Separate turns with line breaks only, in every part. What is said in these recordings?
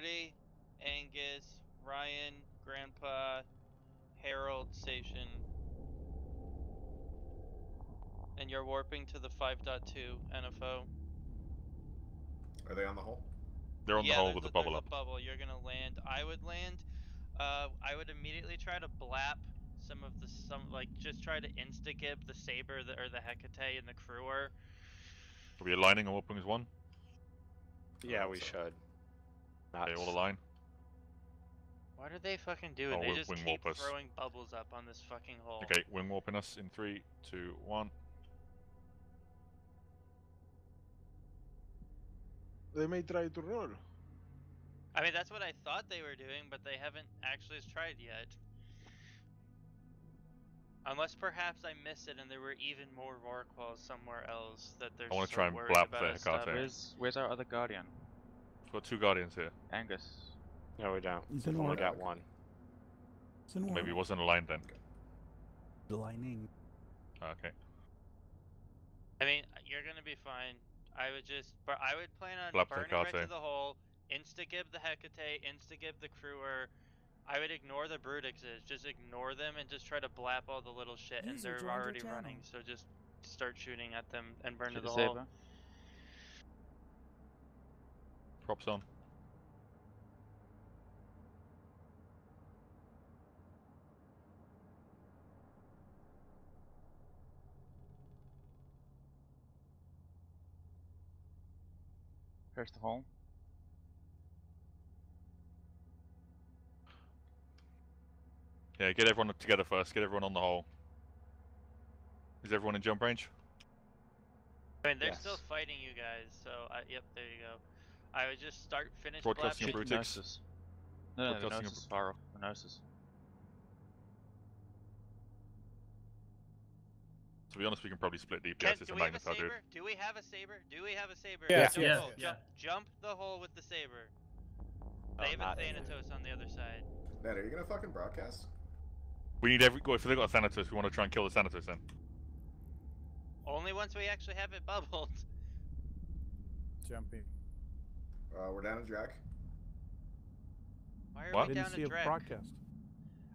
Marty, Angus, Ryan, Grandpa, Harold Station. And you're warping to the 5.2 NFO.
Are they on the hole?
They're on
yeah,
the hole
there's
with
a-
the bubble
there's
up.
a bubble. You're gonna land. I would land. Uh, I would immediately try to blap some of the some like just try to insta gib the saber the, or the Hecate and the Cruor.
Are we aligning and warping as one?
Yeah, we
so.
should. Not
Okay, all
s-
align.
What are they fucking doing?
Oh,
they
we'll
just
wing
keep
warp us.
throwing bubbles up on this fucking hole.
Okay, wing warping us in three, two, one.
They may try to roll.
I mean, that's what I thought they were doing, but they haven't actually tried yet. Unless perhaps I missed it and there were even more Rorquals somewhere else that they're
I wanna
so
try and blap
about
the
us
Hecate.
stopping.
Where's where's our other guardian?
We've got two guardians here.
Angus.
No, we don't.
He's
We've
in
only
order.
got one.
It's in
Maybe it wasn't aligned then.
Aligning.
Okay.
I mean, you're gonna be fine. I would just, but I would plan on
Blap the
burning right to the hole, insta gib the Hecate, insta gib the crewer. I would ignore the Brutixes, uh, just ignore them and just try to blap all the little shit, and they're already running. So just start shooting at them and burn to
Shoot
the
the
hole.
saber.
Props on.
Here's the hole.
Yeah, get everyone together first. Get everyone on the hole. Is everyone in jump range?
I mean, they're still fighting you guys. So, I, yep, there you go. I would just start finish
Broadcasting
blap.
a
Shoot
Brutix.
the Gnosis. No, no, the
Broadcasting a
Gnosis is far off. The Gnosis.
To be honest, we can probably split DPS.
Ken,
it's
do
a
we have
magnify, dude.
Do we have a saber? Do we have a saber?
Yes,
jump,
yes,
the hole.
yeah.
jump, jump the hole with the saber.
Oh,
They have a
not-
Thanatos on the other side.
Ned, are you gonna fucking broadcast?
We need every. If they got a Thanatos, we want to try and kill the Thanatos then.
Only once we actually have it bubbled.
Jumping.
Uh, we're down in Jack.
Why are
What?
we
Didn't
down
see
in
a
Drek?
broadcast.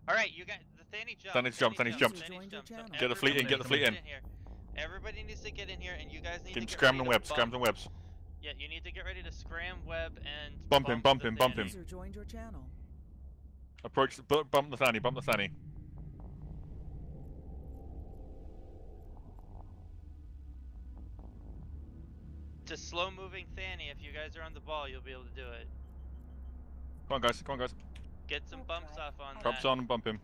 All right, you got the Thany jump.
Thany's jump, Thany's jump.
Thany
Joined
so.
Get the fleet in, get the fleet
needs
in.
here. Everybody needs to get in here, and you guys need to
Keep
get
scram
ready
them
to
webs,
bump.
scram them webs.
Yeah, you need to get ready to scram web and
Bump him, bump him, bump him.
User joined your channel.
Approach, bump the Thany, bump the Thany.
Slow moving Thany, if you guys are on the ball, you'll be able to do it.
Come on, guys, come on, guys.
Get some bumps off on
Props
that.
on and bump him.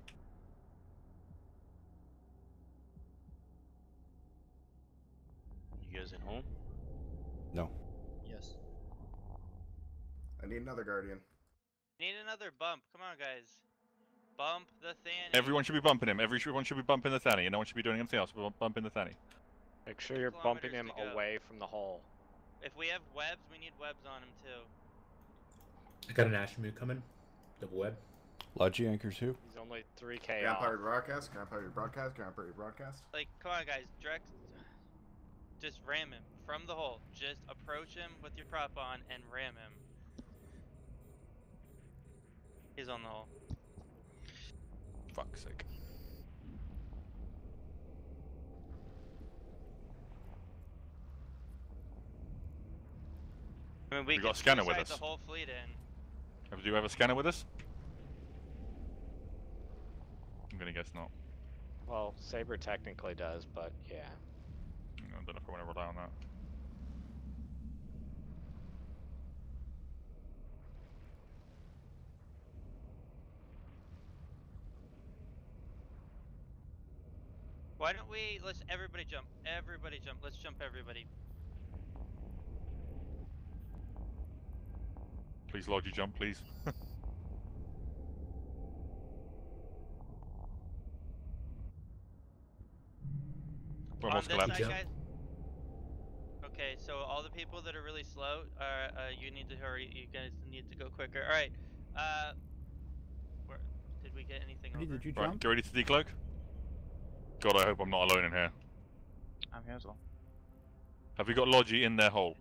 You guys at home?
No.
Yes.
I need another guardian.
Need another bump. Come on, guys. Bump the Thany.
Everyone should be bumping him. Everyone should be bumping the Thanny. and no one should be doing anything else but bumping the Thanny.
Make sure you're bumping him
kilometers to go.
away from the hole.
If we have webs, we need webs on him too.
I got an Ashimmu coming. Double web.
Logi anchors who?
He's only 3k
Grandpa
off.
your broadcast. Can Grandpa your broadcast. Can Grandpa your broadcast.
Like, come on, guys. Drex, just ram him from the hole. Just approach him with your prop on and ram him. He's on the hole.
Fuck's sake.
I mean, we,
We got a scanner with us.
the whole fleet in.
Have- Do you have a scanner with us? I'm gonna guess not.
Well, Saber technically does, but yeah.
I don't know if I want to rely on that.
Why don't we? Let's everybody jump. Everybody jump. Let's jump everybody.
Please, Logi, jump, please. We're almost collapsed.
side. Okay, so all the people that are really slow, are, uh, you need to hurry. You guys need to go quicker. All right. Uh, where, did we get anything
Hey,
over?
did you
Right,
jump?
get ready to decloak. God, I hope I'm not alone in here.
I'm here as well.
Have we got Logi in their hole?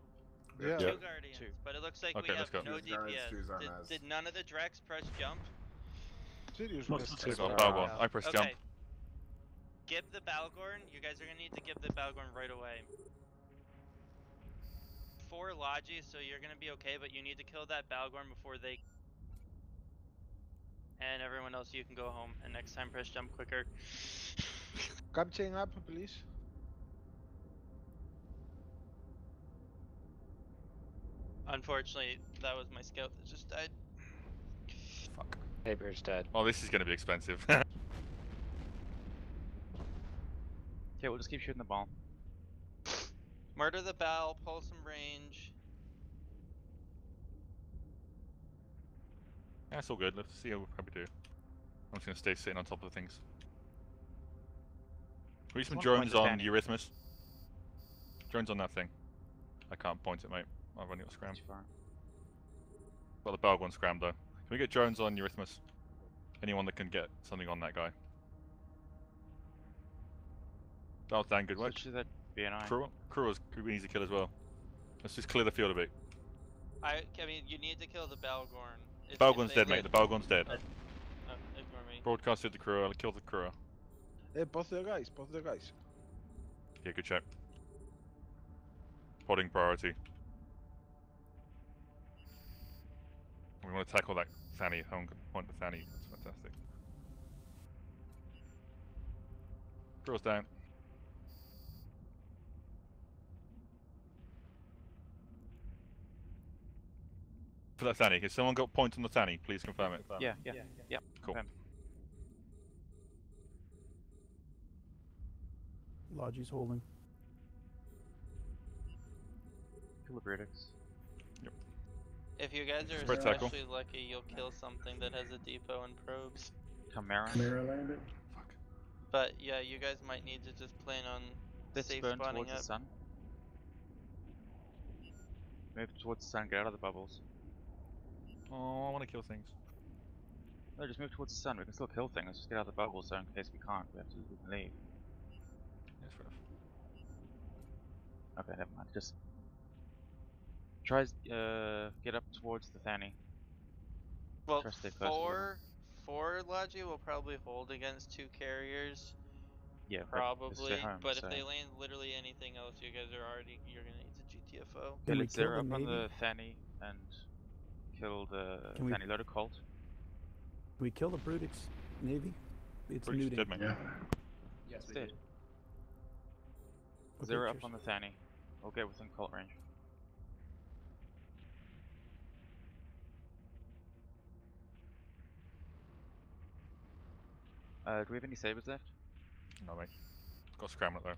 We
Yeah.
Two guardians,
Two.
but it looks like
Okay,
we
let's
have
go.
no
Two's guards,
DPS. Did, did none of the Drex press jump?
Serious
Most
best
of
They
Six
got
are
a
out.
Bhaalgorn. I press
Okay.
jump.
Gib the Bhaalgorn. You guys are gonna need to give the Bhaalgorn right away. Four Logi, so you're gonna be okay, but you need to kill that Bhaalgorn before they. And everyone else, you can go home. And next time, press jump quicker.
Catching up, please.
Unfortunately, that was my scout that just died.
Fuck.
Saber's dead.
Oh, this is going to be expensive.
Okay, we'll just keep shooting the ball.
Murder the bell, pull some range.
That's all good. Let's see how, how we do. I'm just going to stay sitting on top of the things. We need some drones on
Fanny.
Eurythmus. Drones on that thing. I can't point it, mate. I've only got scram.
Too far.
Got the Bhaalgorn scram though. Can we get Jones on Eurythmus? Anyone that can get something on that guy. Oh, that was damn good work.
Switch to that BNI.
Crew, crew is could be easy kill as well. Let's just clear the field a bit.
I, I mean, you need to kill the Bhaalgorn. If- if
Bhaalgorn's
they
dead, mate. The Bhaalgorn's dead.
Oh, ignore me.
Broadcasted the crew. I'll kill the crew.
Hey, both of the guys, both of the guys.
Yeah, good check. Podding priority. We want to tackle that Fanny. Home point the Fanny. That's fantastic. Crew's down. For that Fanny, has someone got point on the Fanny? Please confirm it.
Yeah, yeah, yeah.
Cool.
confirmed.
Logi's holding.
Kill the Brutix.
If you guys are
Spread tackle.
especially lucky, you'll kill something that has a depot and probes.
Chimera.
Mirror landed.
Fuck.
But yeah, you guys might need to just plan on
This
safe
burn
spawning
towards
up.
the sun. Move towards the sun, get out of the bubbles.
Oh, I want to kill things.
No, just move towards the sun. We can still kill things. Just get out of the bubbles so in case we can't, we have to leave.
Yes, fair enough.
Okay, never mind. Just try uh get up towards the Fanny.
well,
Try to stay close
four four Logi will probably hold against two carriers,
Yeah,
probably.
stay home,
but
so.
if they land literally anything else, you guys are already you're gonna need to GTFO.
Okay,
Can we
let's
kill
zero
the
up on the Fanny and kill the
Can we-
Fanny loader Colt.
Can we kill the Brutix Navy? It's
Brutish
nuding.
dead, mate.
Yeah.
Yes, dead.
Okay,
Zero up on the Fanny. We'll get within cult range. Uh, do we have any sabers left?
No, mate. Got scramble it though.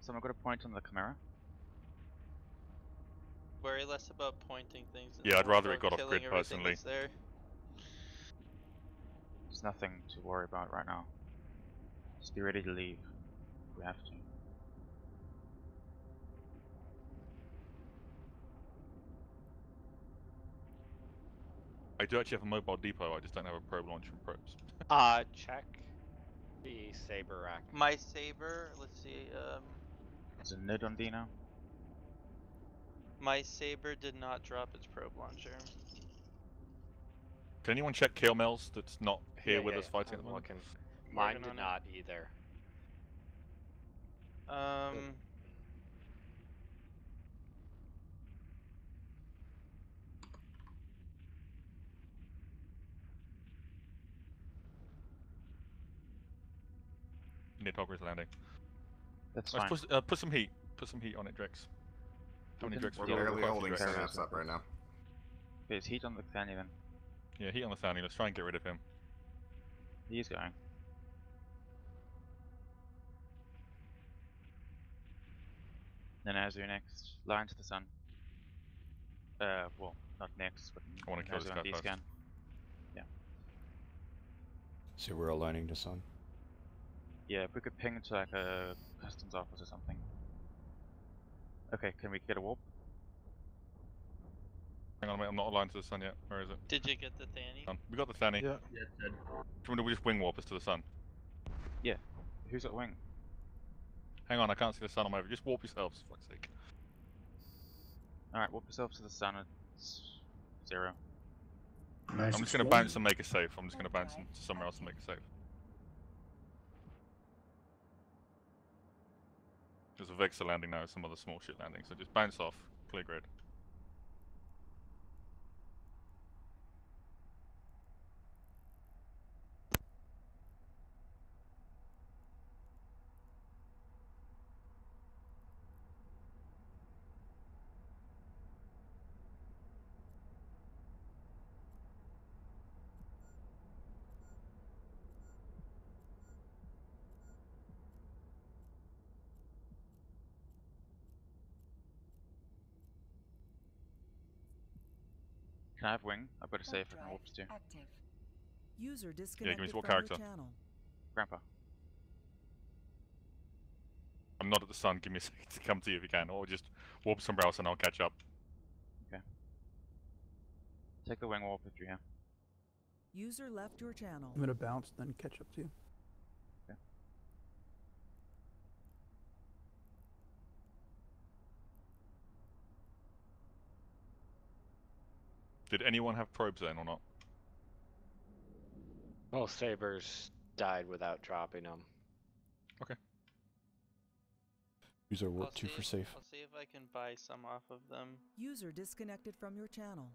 Someone got a point on the Chimera?
Worry less about pointing things.
Yeah, I'd rather it got off grid personally.
There.
There's nothing to worry about right now. Just be ready to leave. if We have to.
I do actually have a mobile depot. I just don't have a probe launcher and probes.
Uh, check the saber rack.
My saber. Let's see. Um,
There's a nid on Dino.
my saber did not drop its probe launcher.
Can anyone check kill Mel's that's not here
Yeah,
with
yeah,
us fighting at the moment?
Mine
Working
did
on it.
not either.
Um.
Nidhoggur is landing.
That's
Let's
fine.
put, uh, put some heat. Put some heat on it, Drex. How many
can
Drex
We're
we got?
Yeah,
barely
Quite a few
holding
Drex.
Drex.
up right now.
There's heat on the Fanny then.
Yeah, heat on the Fanny. Let's try and get rid of him.
He is going. Then as your next line to the sun. Uh, well, not next, but
I wanna kill
Nazu
this
on
guy first.
D-scan.
So we're aligning to sun.
Yeah, if we could ping to like a customs office or something. Okay, can we get a warp?
Hang on a minute, I'm not aligned to the sun yet. Where is it?
Did you get the Thanny?
We got the Thani.
Yeah.
Yeah, it's dead.
Do you want just wing warp us to the sun? Yeah.
Who's at wing?
Hang on, I can't see the sun on my over. Just warp yourselves, for fuck's sake.
Alright, warp yourself to the sun. It's zero.
Nice
I'm just gonna bounce and make a safe. I'm just gonna bounce into somewhere else and make a safe. There's a Vexor landing now, some other small shit landing, so just bounce off, clear grid.
Can I have wing? I've got a safe I can warp to.
Active. User disconnected
what
from
character?
your channel.
Grandpa.
I'm not at the sun, give me a second to come to you if you can, or just warp somewhere else and I'll catch up. Okay.
Take the wing warp if you have.
User left your channel.
I'm gonna bounce, then catch up to you.
Did anyone have probes then or not?
Well, Sabers died without dropping them.
Use our
I'll
warp two
see,
for safe.
I'll see if I can buy some off of them.
User disconnected from your channel.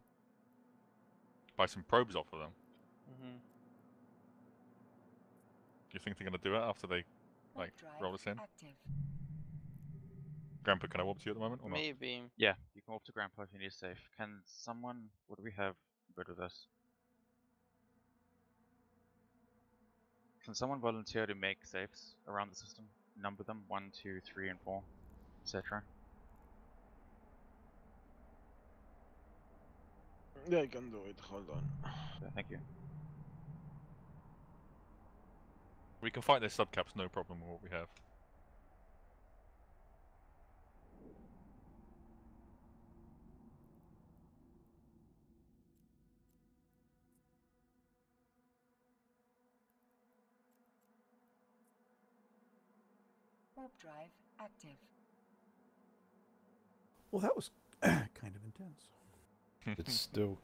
Buy some probes off of them.
hmm
Do you think they're gonna do it after they like roll us in?
Active.
Grandpa, can I warp to you at the moment or not?
Maybe.
Yeah, you can warp to Grandpa if you need a safe. Can someone. What do we have good with us? Can someone volunteer to make safes around the system? Number them 1, 2, 3, and 4, etc.
Yeah, I can do it. Hold on.
So, thank you.
We can fight their subcaps, no problem with what we have.
Warp drive active.
Well, that was kind of intense.
It still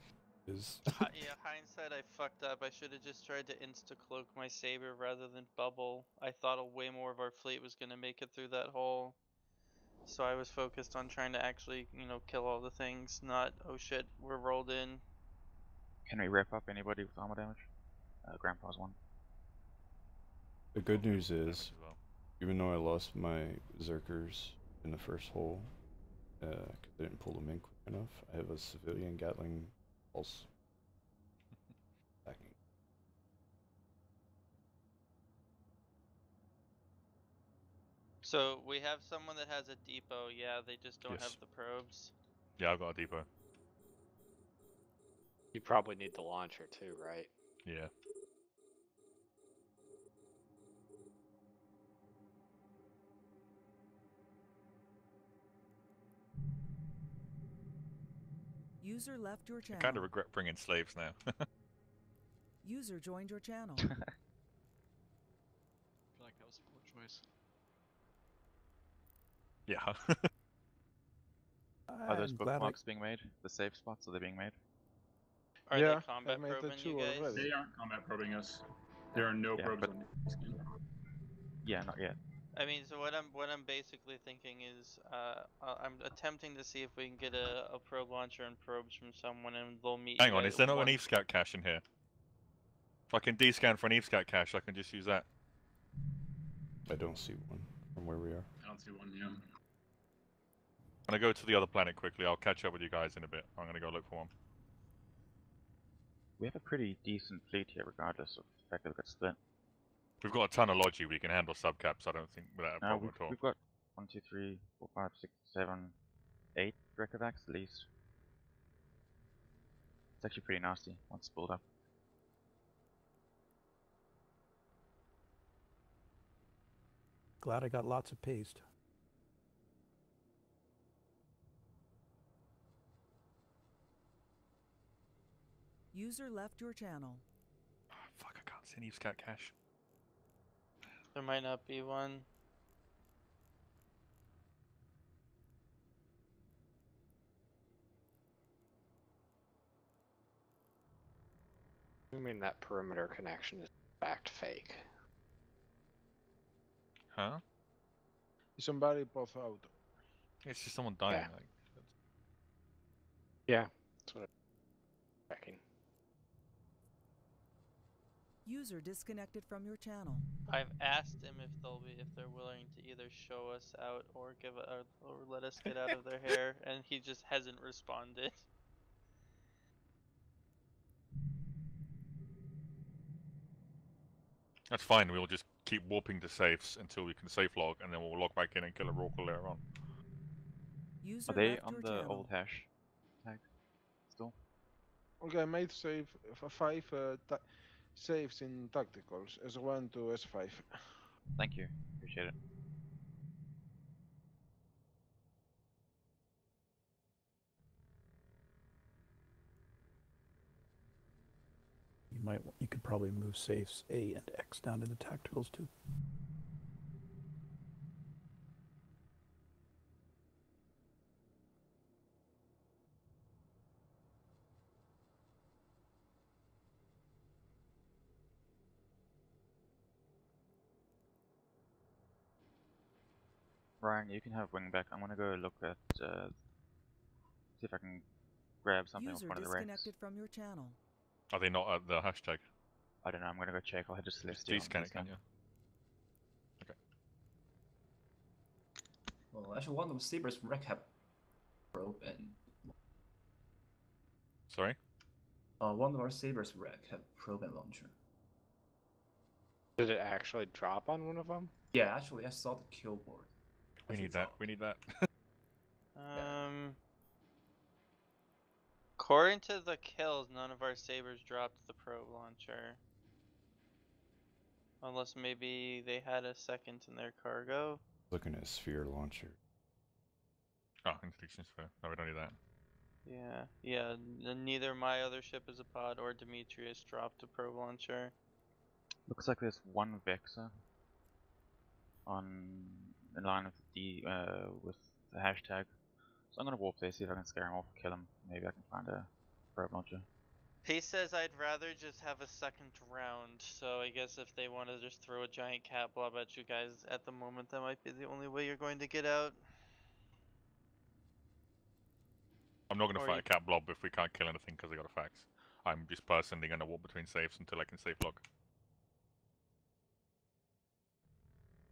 is.
Hi- yeah, hindsight, I fucked up. I should have just tried to insta cloak my saber rather than bubble. I thought a way more of our fleet was gonna make it through that hole. So I was focused on trying to actually, you know, kill all the things, not oh shit, we're rolled in.
Can we rip up anybody with armor damage? Uh, Grandpa's one.
The good news is,
as well.
Even though I lost my Zerkers in the first hole, uh 'cause I didn't pull them in quick enough, I have a civilian Gatling pulse. Backing.
So we have someone that has a depot, yeah, they just don't
Yes.
have the probes.
Yeah, I've got a depot.
You probably need the launcher too, right?
Yeah.
User left your
I
channel.
kind of regret bringing slaves now.
User joined your channel.
I feel like that was a poor choice.
yeah.
Are those
I'm I-
bookmarks being made? The safe spots, are they being made?
Are
Yeah,
they combat
made the
probing you guys?
already.
They aren't combat probing us. There are no
Yeah,
probes
but-
on the skin.
Yeah, not yet.
I mean, so what I'm what I'm basically thinking is, uh, I'm attempting to see if we can get a, a probe launcher and probes from someone, and they'll meet.
Hang on, is there not
one-
an Eve Scout cache in here? If I can D-scan for an Eve Scout cache, I can just use that.
I don't see one from where we are.
I don't see one, yeah.
When I go to the other planet quickly, I'll catch up with you guys in a bit. I'm gonna go look for one.
We have a pretty decent fleet here, regardless of the fact that we got split.
We've got a ton of logi, we can handle subcaps, I don't think, without a
No,
problem
we've,
at all.
we've got one, two, three, four, five, six, seven, eight Drekavacs at least. It's actually pretty nasty once it's built up.
Glad I got lots of paste.
User left your channel.
Oh, fuck, I can't see any scout cache.
There might not be one.
I mean that perimeter connection is fact fake.
Huh?
Somebody pop out.
It's just someone dying.
Yeah.
Like, that's-
Yeah, that's what I'm checking.
User disconnected from your channel.
I've asked him if they'll be if they're willing to either show us out or give it or, or let us get out of their hair, and he just hasn't responded.
That's fine. We'll just keep warping to safes until we can safe log, and then we'll log back in and kill a Rorqual later on.
User
Are they on the
channel.
old hash tag still?
Okay, I made save for five uh, ta- saves in tacticals, S1 to S5.
Thank you. Appreciate it.
You might you could probably move safes A and X down to the tacticals too.
Ryan, you can have wing back. I'm gonna go look at uh, see if I can grab something off
User
one of the ranks.
disconnected from your channel.
Are they not at the hashtag?
I don't know. I'm gonna go check. I'll head to
Just
Celestia. on
descan it,
this
can
one.
you?
Well, actually, one of Saber's wreck have probe and
Sorry?
uh, one of our Saber's wreck have probe and launcher.
Did it actually drop on one of them?
Yeah, actually, I saw the kill board.
We need that. We need that.
Um, according to the kills, none of our sabers dropped the probe launcher. Unless maybe they had a second in their cargo.
Looking at sphere launcher.
oh, interdiction sphere. No, we don't need that.
Yeah, yeah. Neither my other ship is a pod or Demetrius dropped a probe launcher.
Looks like there's one Vexor on in line with the uh, with the hashtag. So I'm gonna warp there, see if I can scare him off, kill him. Maybe I can find a probe launcher.
He says I'd rather just have a second round, so I guess if they want to just throw a giant cat blob at you guys at the moment, that might be the only way you're going to get out.
I'm not going to
Or
fight
you-
a cat blob if we can't kill anything because I got a fax. I'm just personally going to walk between safes until I can safe log.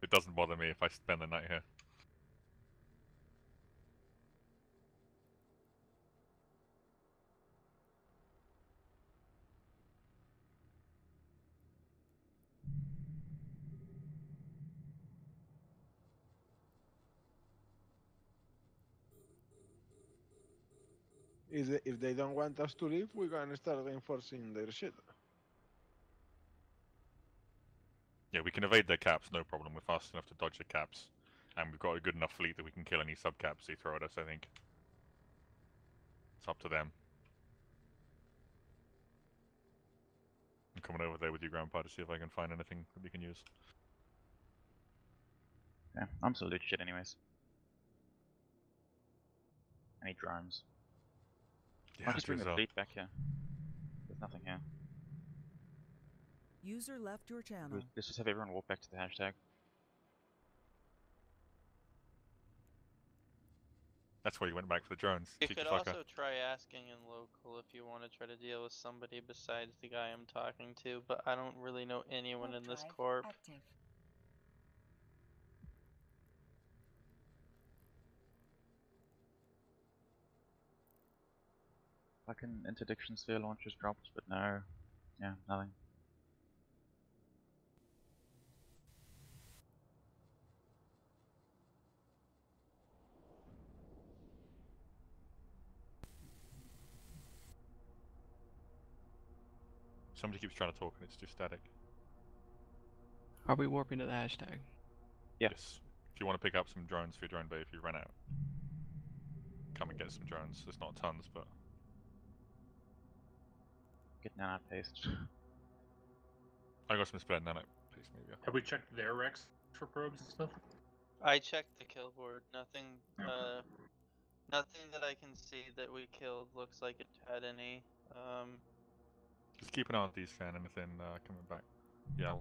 It doesn't bother me if I spend the night here.
If they, don't want us to leave, we're gonna start reinforcing their shit.
Yeah, we can evade their caps, no problem. We're fast enough to dodge the caps. And we've got a good enough fleet that we can kill any sub caps they throw at us, I think. It's up to them. I'm coming over there with your grandpa to see if I can find anything that we can use.
Yeah, I'm still loot shit anyways. I need drones.
Yeah,
I'll just bring the fleet back here. There's nothing here.
User left your channel.
We- Let's just have everyone walk back to the hashtag.
That's why you went back for the drones.
You
cheeky
could
fucker.
also try asking in local if you want to try to deal with somebody besides the guy I'm talking to, but I don't really know anyone in this corp.
Active.
Like an interdiction sphere launchers dropped, but no. Yeah, nothing.
Somebody keeps trying to talk and it's just static.
Are we warping to the hashtag?
Yeah.
Yes. If you want to pick up some drones for your drone bay if you run out. Come and get some drones. There's not tons, but
get nano paste.
I got some spare nano piece maybe.
Have we checked their wrecks for probes and stuff?
I checked the kill board. Nothing.
Okay.
Uh, nothing that I can see that we killed looks like it had any. Um,
Just keep an eye on these fan anything uh, coming back. Yeah.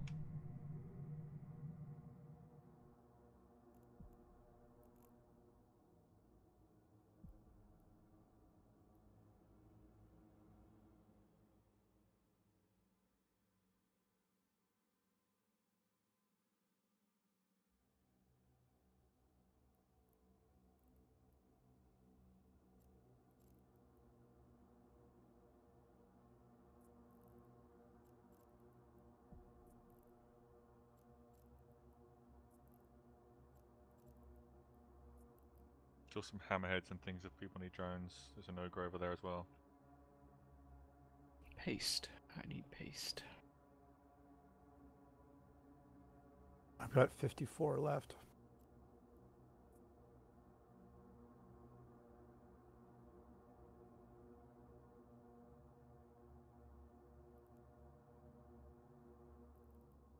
Kill some hammerheads and things if people need drones. There's an ogre over there as well.
Paste. I need paste.
I've got 54 left.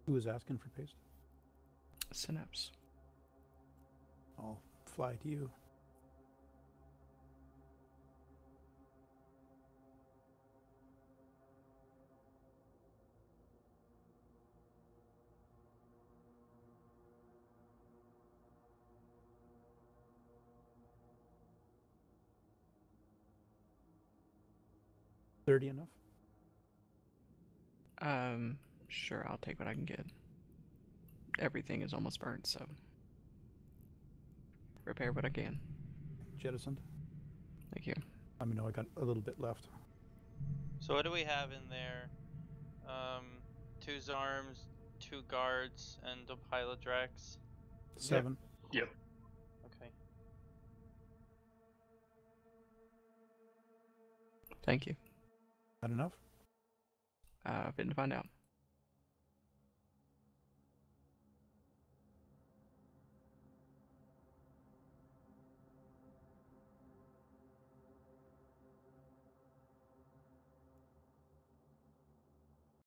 Who was asking for paste?
Synapse.
I'll fly to you. Thirty enough?
Um, sure, I'll take what I can get. Everything is almost burnt, so repair what I can.
Jettisoned.
Thank you.
Let me know I got a little bit left.
so what do we have in there? Um, two Zarms, two guards, and a pilot of Drax.
Seven.
Yep.
Okay.
Thank you.
Not enough?
Uh, fitting to find out.